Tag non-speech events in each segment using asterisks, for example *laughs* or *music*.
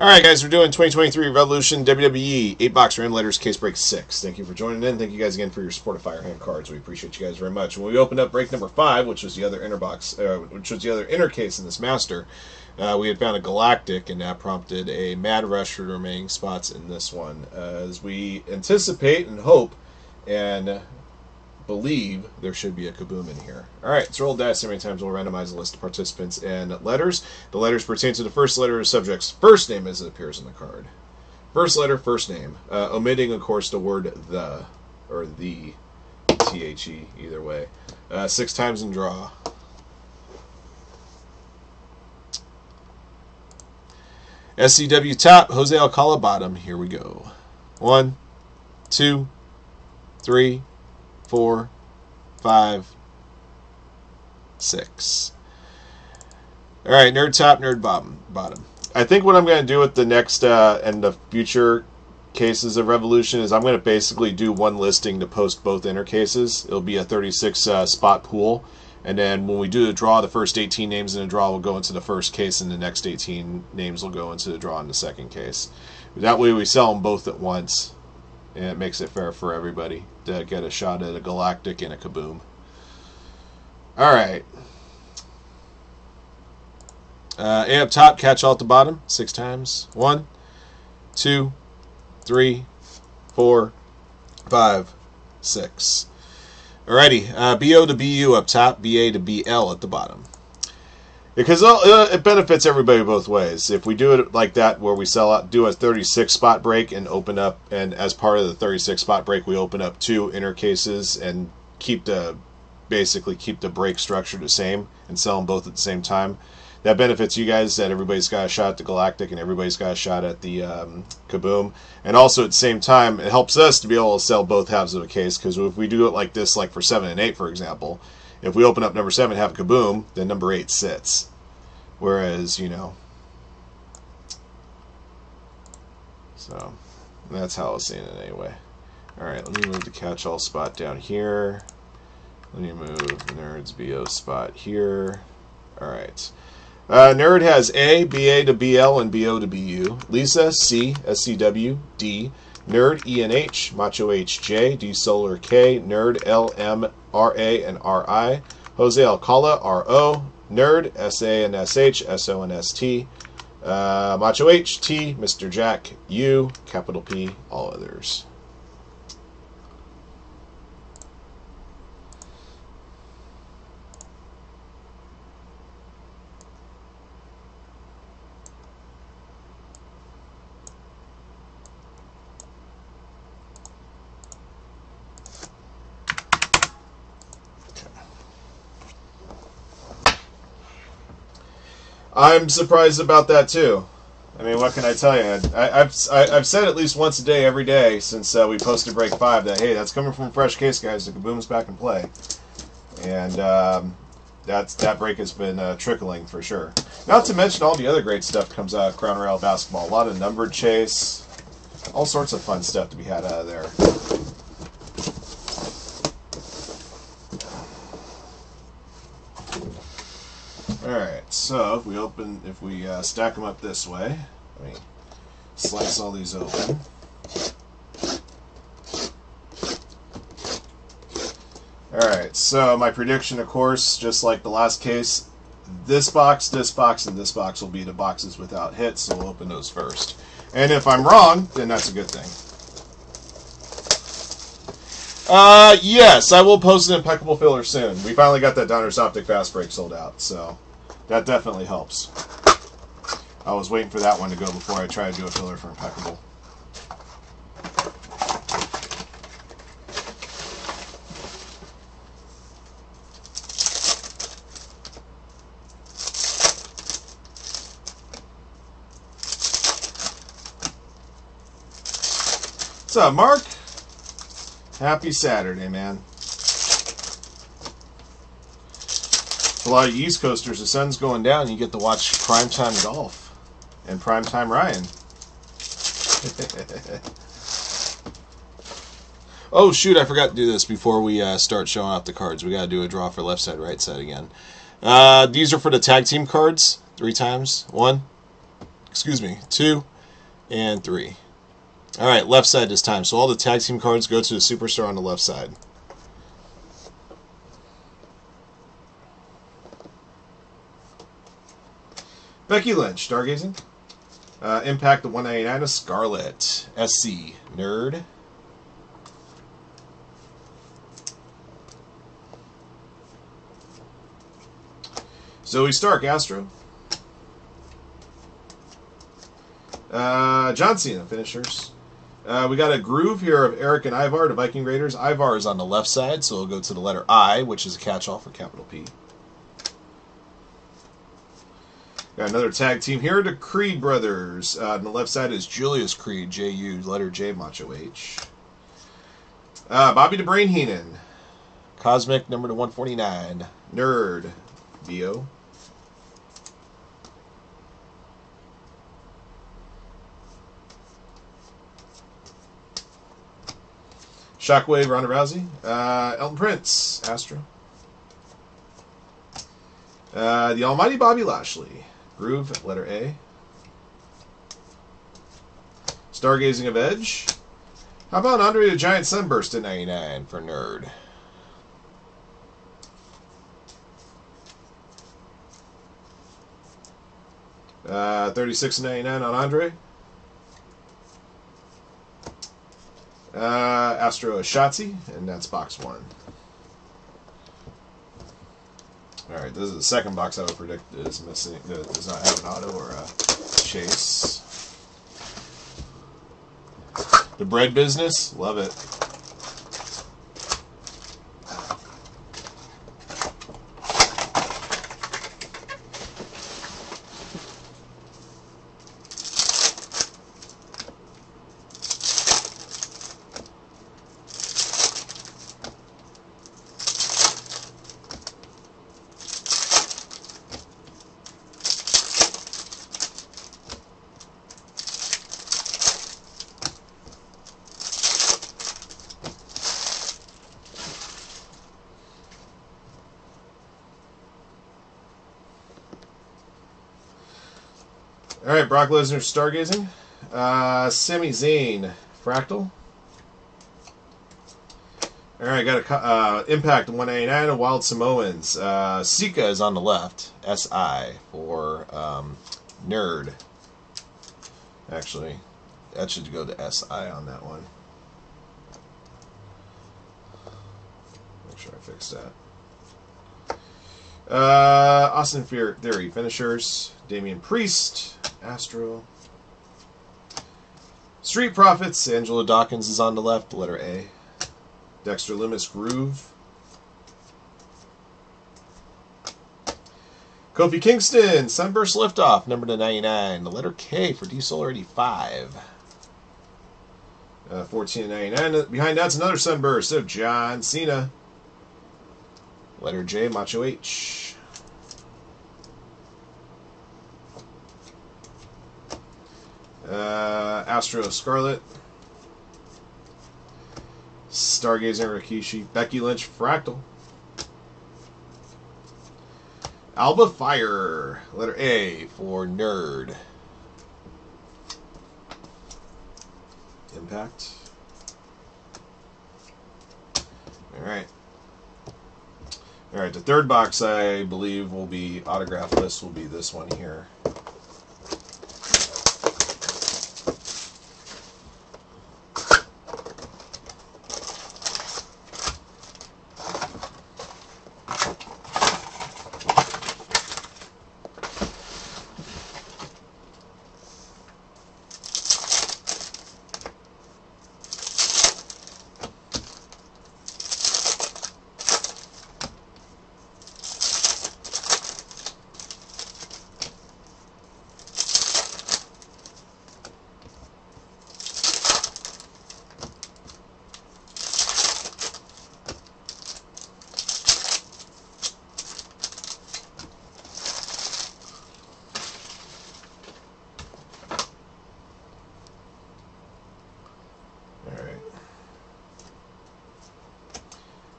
All right, guys, we're doing 2023 Revolution WWE 8 box random letters case break 6. Thank you for joining in. Thank you guys again for your support of Firehand cards. We appreciate you guys very much. When we opened up break number 5, which was the other inner box, uh, which was the other inner case in this master, uh, we had found a Galactic, and that prompted a Mad Rush for the remaining spots in this one. Uh, as we anticipate and hope and believe there should be a kaboom in here. All right, let's roll dice. How many times we'll randomize the list of participants and letters. The letters pertain to the first letter of the subject's first name as it appears on the card. First letter, first name. Uh, omitting, of course, the word the or the, T H E, either way. Uh, six times in draw. SCW top, Jose Alcala bottom. Here we go. One, two, three, four, five, six. All right, nerd top, nerd bottom. Bottom. I think what I'm going to do with the next uh, and the future cases of Revolution is I'm going to basically do one listing to post both inner cases. It'll be a 36 uh, spot pool. And then when we do the draw, the first 18 names in the draw will go into the first case, and the next 18 names will go into the draw in the second case. That way we sell them both at once, and it makes it fair for everybody get a shot at a Galactic and a Kaboom. All right. Uh, A up top, catch all at the bottom, six times. One, two, three, four, five, six. Alrighty, uh, BO to BU up top, BA to BL at the bottom. Because uh, it benefits everybody both ways. If we do it like that, where we sell out, do a 36 spot break and open up, and as part of the 36 spot break, we open up two inner cases and keep the basically keep the break structure the same and sell them both at the same time that benefits you guys that everybody's got a shot at the Galactic and everybody's got a shot at the um, Kaboom. And also at the same time, it helps us to be able to sell both halves of a case because if we do it like this, like for 7 and 8, for example, if we open up number 7 have a Kaboom, then number 8 sits. Whereas, you know, so that's how I was seeing it anyway. Alright, let me move the catch-all spot down here. Let me move Nerds BO spot here. Alright. Uh, Nerd has A, BA to BL, and BO to BU. Lisa, C, SCW, D. Nerd, ENH. Macho H, J. D Solar, K. Nerd, L, M, R, A, and R, I. Jose Alcala, R, O. Nerd, S, A, and S, H. S, O, and S, T. Uh, Macho H, T. Mr. Jack, U. Capital P, all others. I'm surprised about that too. I mean, what can I tell you? I, have I've said at least once a day, every day since uh, we posted break five that hey, that's coming from Fresh Case, guys. The Kaboom's back in play, and um, that's that break has been uh, trickling for sure. Not to mention all the other great stuff comes out of Crown Royale basketball. A lot of numbered chase, all sorts of fun stuff to be had out of there. Alright, so if we open, if we uh, stack them up this way, let me slice all these open. Alright, so my prediction, of course, just like the last case, this box, this box, and this box will be the boxes without hits, so we'll open those first. And if I'm wrong, then that's a good thing. Uh, yes, I will post an impeccable filler soon. We finally got that Donruss Optic Fast Break sold out, so that definitely helps. I was waiting for that one to go before I tried to do a filler for Impeccable. What's up, Mark? Happy Saturday, man. A lot of East Coasters, the sun's going down, you get to watch primetime golf and primetime Ryan. *laughs* oh shoot, I forgot to do this before we uh, start showing off the cards. We got to do a draw for left side, right side again. Uh, these are for the tag team cards. Three times. One, excuse me, two, and three. All right, left side this time. So all the tag team cards go to the superstar on the left side. Becky Lynch, Stargazing. Uh, Impact the 199 of Scarlett. SC, Nerd. Zoey Stark, Astro. Uh, John Cena, finishers. Uh, we got a groove here of Eric and Ivar, the Viking Raiders. Ivar is on the left side, so we'll go to the letter I, which is a catch-all for capital P. Got another tag team here, the Creed brothers. Uh, on the left side is Julius Creed, J-U, letter J, Macho H. Uh, Bobby the Brain Heenan. Cosmic, number to 149. Nerd, VO. Shockwave, Ronda Rousey. Uh, Elton Prince, Astro. Uh, the Almighty Bobby Lashley. Groove, letter A. Stargazing of Edge. How about Andre the Giant Sunburst at 99 for Nerd? Uh, 36.99 on Andre. Uh, Astro Shotzi, and that's box one. All right, this is the second box I would predict is missing, that does not have an auto or a chase. The bread business, love it. All right, Brock Lesnar stargazing. Uh, Sami Zayn fractal. All right, got a uh, Impact 189 of Wild Samoans. Uh, Sika is on the left. SI for um, Nerd. Actually, that should go to SI on that one. Make sure I fix that. Uh, Austin Theory finishers. Damian Priest, Astro. Street Profits, Angelo Dawkins is on the left, letter A. Dexter Lumis, Groove. Kofi Kingston, Sunburst Liftoff, number to 99. The letter K for D Solar 85. Uh, 14.99. Behind that's another Sunburst of John Cena. Letter J, Macho H. Uh, Astro Scarlett. Stargazer Rikishi. Becky Lynch Fractal. Alba Fire. Letter A for Nerd. Impact. Alright. Alright, the third box I believe will be autograph list will be this one here.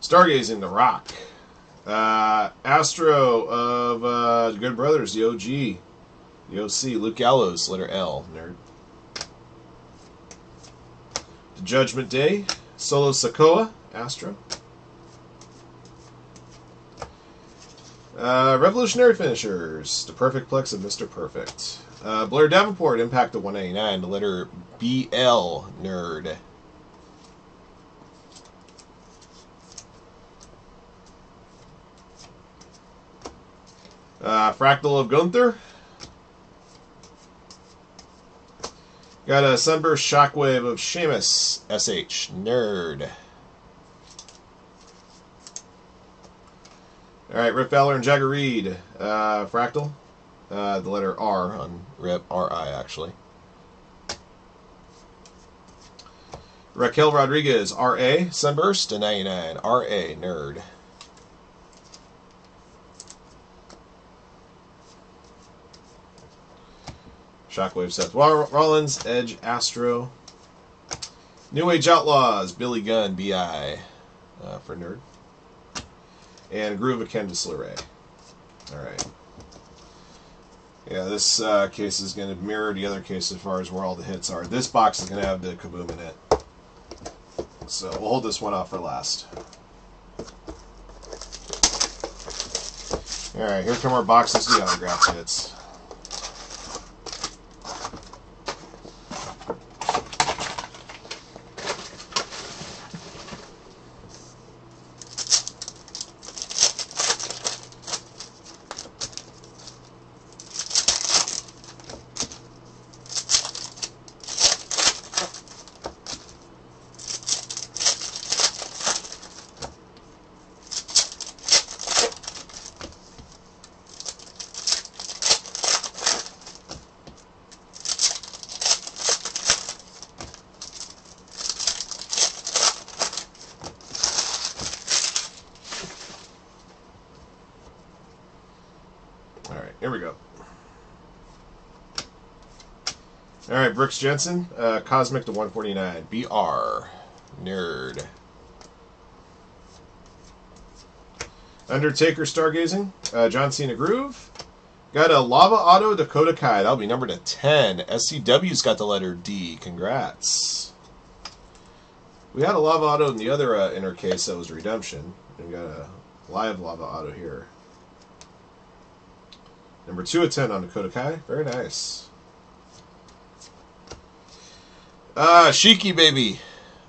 Stargazing, The Rock. Uh, Astro of uh, Good Brothers, the OG. The OC, Luke Gallows, letter L, nerd. The Judgment Day, Solo Sikoa, Astro. Uh, Revolutionary Finishers, the Perfect Plex of Mr. Perfect. Uh, Blair Davenport, Impact of 189, the letter BL, nerd. Uh, Fractal of Gunther. Got a Sunburst Shockwave of Sheamus, SH, nerd. Alright, Rip Fowler and Jagger Reid. Uh, Fractal. Uh, the letter R on Rip, R-I actually. Raquel Rodriguez, R.A. Sunburst, a 99. R.A. Nerd. Shockwave Seth Rollins, Edge Astro. New Age Outlaws, Billy Gunn, B.I. Uh, for Nerd. And Groove of Candice LeRae. Alright. Yeah, this uh, case is going to mirror the other case as far as where all the hits are. This box is going to have the kaboom in it. So we'll hold this one off for last. Alright, here come our boxes the autograph hits. Here we go. All right, Brooks Jensen, uh, Cosmic to 149. BR. Nerd. Undertaker Stargazing. Uh, John Cena Groove. Got a Lava Auto Dakota Kai. That'll be number to 10. SCW's got the letter D. Congrats. We had a Lava Auto in the other uh, inner case that was Redemption. We got a live Lava Auto here. Number 2 of 10 on Dakota Kai. Very nice. Ah, uh, Sheiky baby.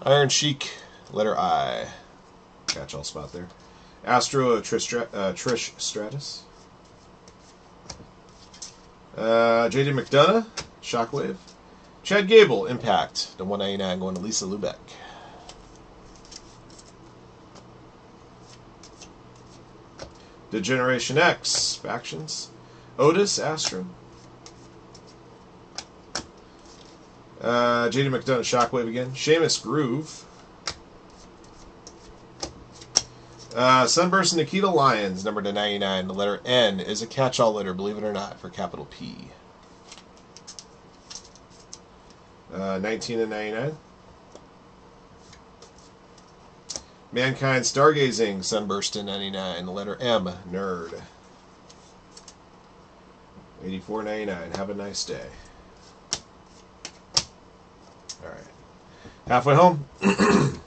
Iron Sheik, letter I. Catch all spot there. Astro Trish, uh, Trish Stratus. Uh, JD McDonagh, Shockwave. Chad Gable, Impact. The 199 going to Lisa Lubeck. D-Generation X, Factions. Otis Astro. Uh, JD McDonagh Shockwave again. Sheamus Groove. Uh, Sunburst Nikita Lyons, number to 99. The letter N is a catch-all letter, believe it or not, for capital P. Uh, 19 and 99. Mankind Stargazing, Sunburst in 99. The letter M, Nerd. 84.99. Have a nice day. All right. Halfway home. *clears throat*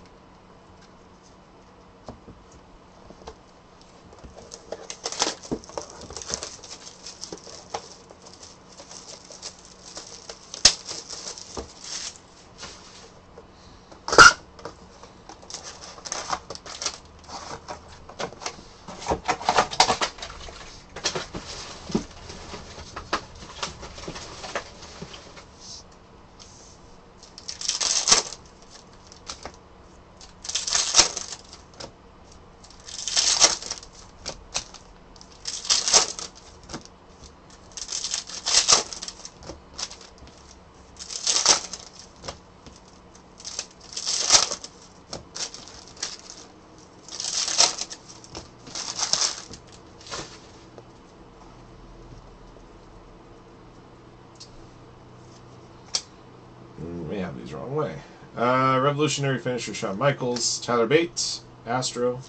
these wrong way. Uh, revolutionary finisher Shawn Michaels, Tyler Bates, Astro.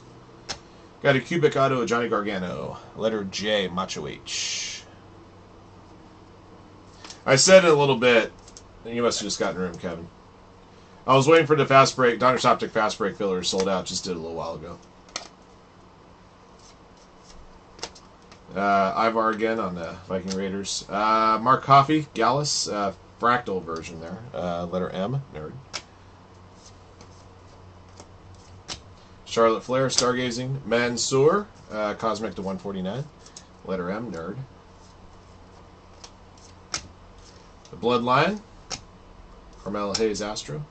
Got a cubic auto Johnny Gargano. Letter J, Macho H. I said it a little bit. You must have just gotten room, Kevin. I was waiting for the fast break. Donruss Optic fast break filler sold out. Just did a little while ago. Uh, Ivar again on the Viking Raiders. Uh, Mark Coffey, Gallus, uh, fractal version there. Uh, letter M, nerd. Charlotte Flair, Stargazing. Mansoor, uh, Cosmic to 149. Letter M, nerd. The Bloodline, Carmelo Hayes, Astro.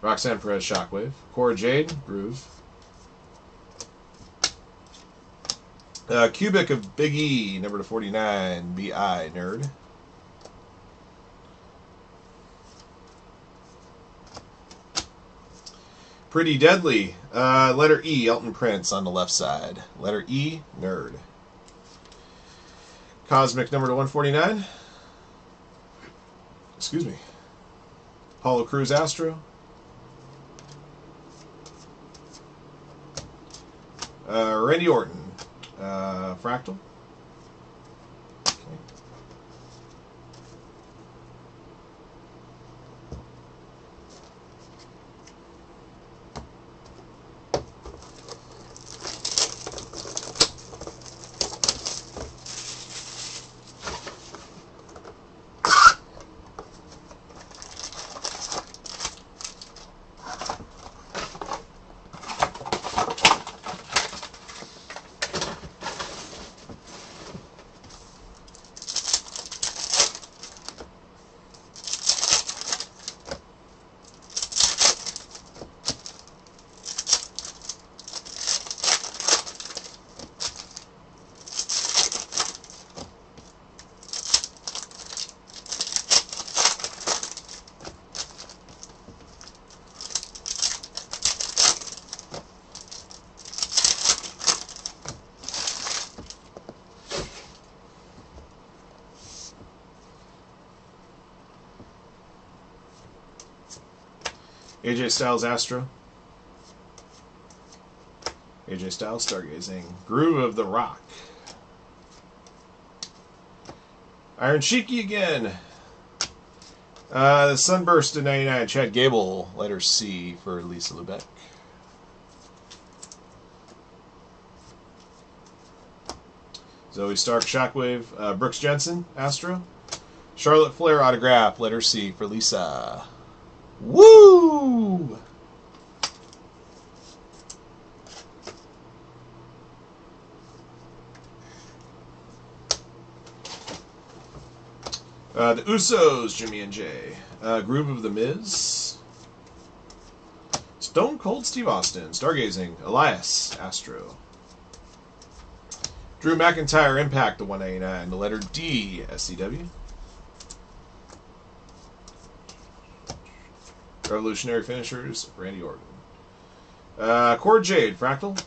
Roxanne Perez, Shockwave. Cora Jade, Groove. Uh, cubic of Big E, number to 49, BI, nerd. Pretty Deadly, uh, letter E, Elton Prince on the left side. Letter E, nerd. Cosmic number to 149. Excuse me. Apollo Crews Astro. Uh, Randy Orton. Uh, fractal. AJ Styles Astro. AJ Styles Stargazing. Groove of the Rock. Iron Sheiky again. Uh, Sunburst in 99. Chad Gable, letter C for Lisa Lubeck. Zoey Stark Shockwave. Uh, Brooks Jensen Astro. Charlotte Flair autograph, letter C for Lisa. Woo! Uh, the Usos, Jimmy and Jay. Uh, Groove of the Miz. Stone Cold Steve Austin. Stargazing. Elias, Astro. Drew McIntyre, Impact, the 199. The letter D, SCW. Revolutionary Finishers, Randy Orton. Uh, Cora Jade, Fractal.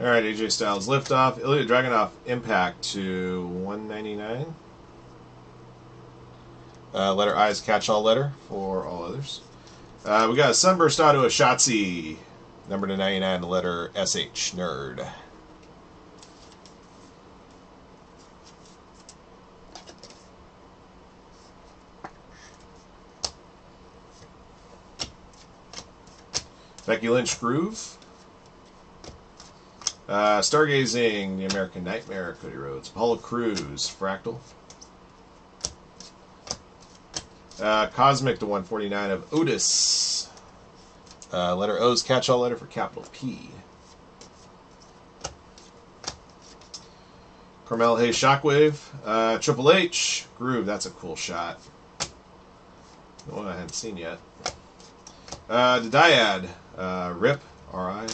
All right, AJ Styles lift off. Ilya Dragunov impact to 199. Uh, letter I is catch-all letter for all others. Uh, we got a Sunburst Auto of Shotzi, number to 99, the letter SH, nerd. Becky Lynch Groove. Uh, Stargazing, The American Nightmare, Cody Rhodes. Apollo Crews, Fractal. Uh, Cosmic to 149 of Otis. Uh, letter O's catch-all letter for capital P. Carmelo Hayes Shockwave. Uh, Triple H Groove. That's a cool shot. The one I hadn't seen yet. Uh, the Dyad. Uh, Rip. R.I.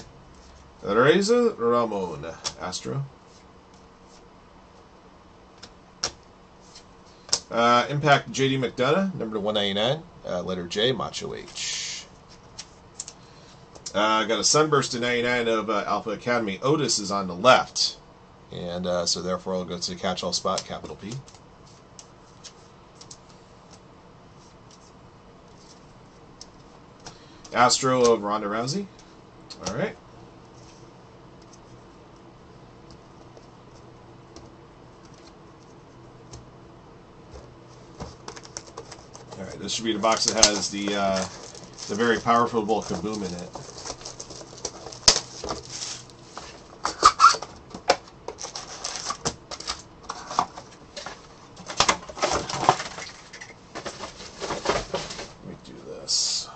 Razor Ramon. Astro. Uh, Impact JD McDonagh, number 199, uh, letter J, Macho H. Uh, got a Sunburst to 99 of uh, Alpha Academy. Otis is on the left. And uh, so therefore I'll go to the catch-all spot, capital P. Astro of Ronda Rousey. All right. This should be the box that has the uh, the very powerful Kaboom in it. Let me do this.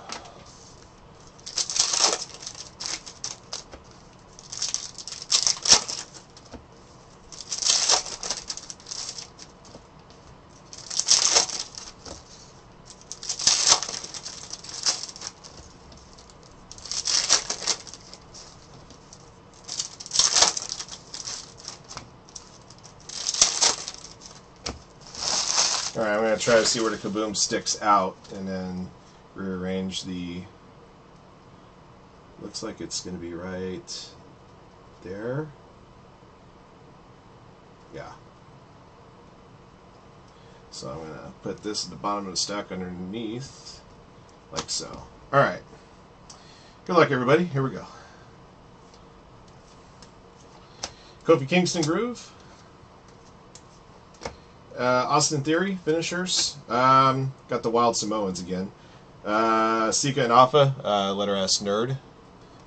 All right, I'm going try to see where the kaboom sticks out and then rearrange the. Looks like it's going to be right there. Yeah. So I'm going to put this at the bottom of the stack underneath, like so. All right. Good luck, everybody. Here we go. Kofi Kingston Groove. Uh, Austin Theory finishers. Um, got the Wild Samoans again. Uh, Sika and Alpha, uh, letter S nerd.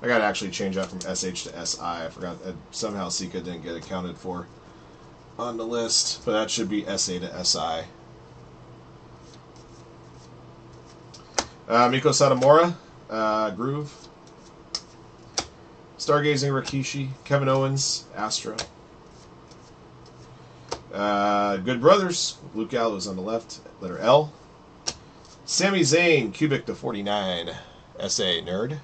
I got to actually change that from SH to SI. I forgot that somehow Sika didn't get accounted for on the list, but that should be SA to SI. Uh, Meiko Satomura, uh, Groove. Stargazing Rikishi, Kevin Owens, Astro. Uh, Good Brothers, Luke Gallows on the left, letter L. Sami Zayn, Cubic to 49, SA Nerd.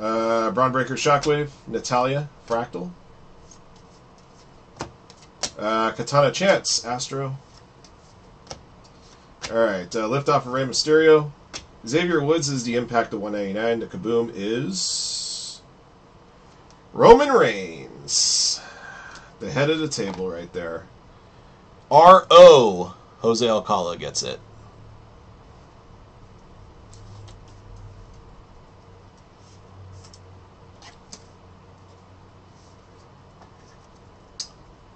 Uh, Bron Breakker Shockwave, Natalya, Fractal. Uh, Katana Chance, Astro. Alright, uh, Liftoff of Rey Mysterio. Xavier Woods is the Impact of 199. The Kaboom is Roman Reigns. The head of the table right there. R.O. Jose Alcala gets it.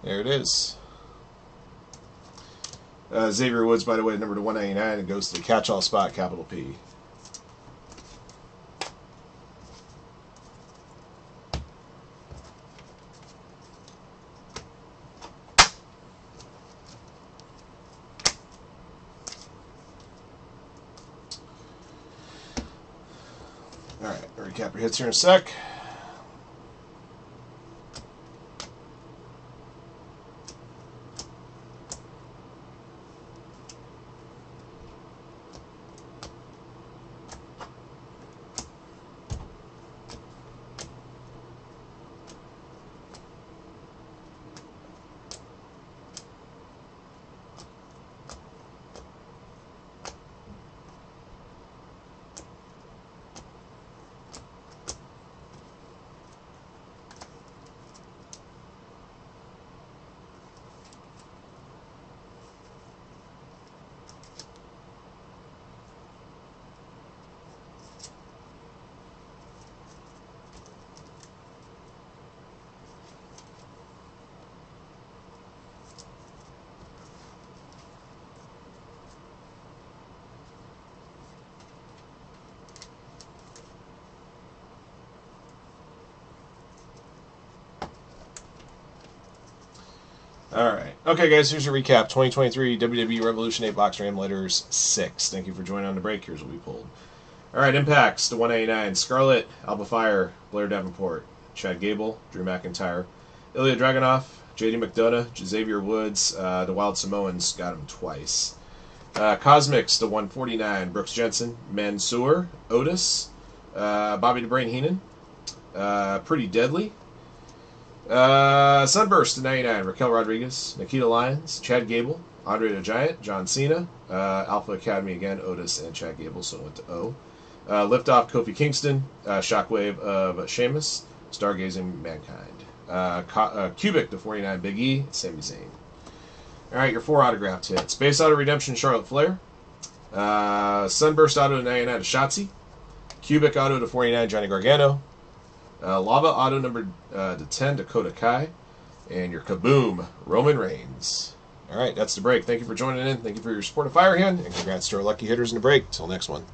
There it is. Uh, Xavier Woods, by the way, number to 199, and goes to the catch-all spot, capital P. All right, recap your hits here in a sec. All right. Okay, guys, here's your recap 2023 WWE Revolution 8 Box Ram Letters 6. Thank you for joining on the break. Here's what we pulled. All right, Impacts to 189. Scarlett, Alba Fire, Blair Davenport, Chad Gable, Drew McIntyre, Ilya Dragunov, JD McDonagh, Xavier Woods, uh, the Wild Samoans got him twice. Uh, Cosmics to 149. Brooks Jensen, Mansoor, Otis, uh, Bobby the Brain Heenan, uh, Pretty Deadly, uh, Sunburst to 99, Raquel Rodriguez, Nikita Lyons, Chad Gable, Andre the Giant, John Cena, uh, Alpha Academy again, Otis and Chad Gable, so it went to O. Uh, Liftoff, Kofi Kingston, uh, Shockwave of Sheamus, Stargazing Mankind. Uh, uh, Cubic to 49, Big E, Sami Zayn. All right, your four autographed hits. Base Auto Redemption, Charlotte Flair. Uh, Sunburst Auto to 99 to Shotzi. Cubic Auto to 49, Johnny Gargano. Uh, Lava Auto number uh, to 10, Dakota Kai. And your Kaboom, Roman Reigns. All right, that's the break. Thank you for joining in. Thank you for your support of Firehand. And congrats to our lucky hitters in the break. Till next one.